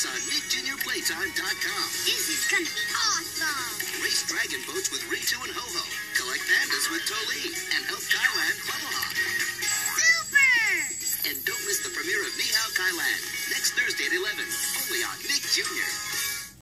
On NickJuniorPlaytime.com. This is gonna be awesome. Race dragon boats with Rintoo and Ho-Ho. Collect pandas with Tolee. And help Kai-lan Bubble Super! And don't miss the premiere of Nihao Kailan Next Thursday at 11. Only on Nick Jr.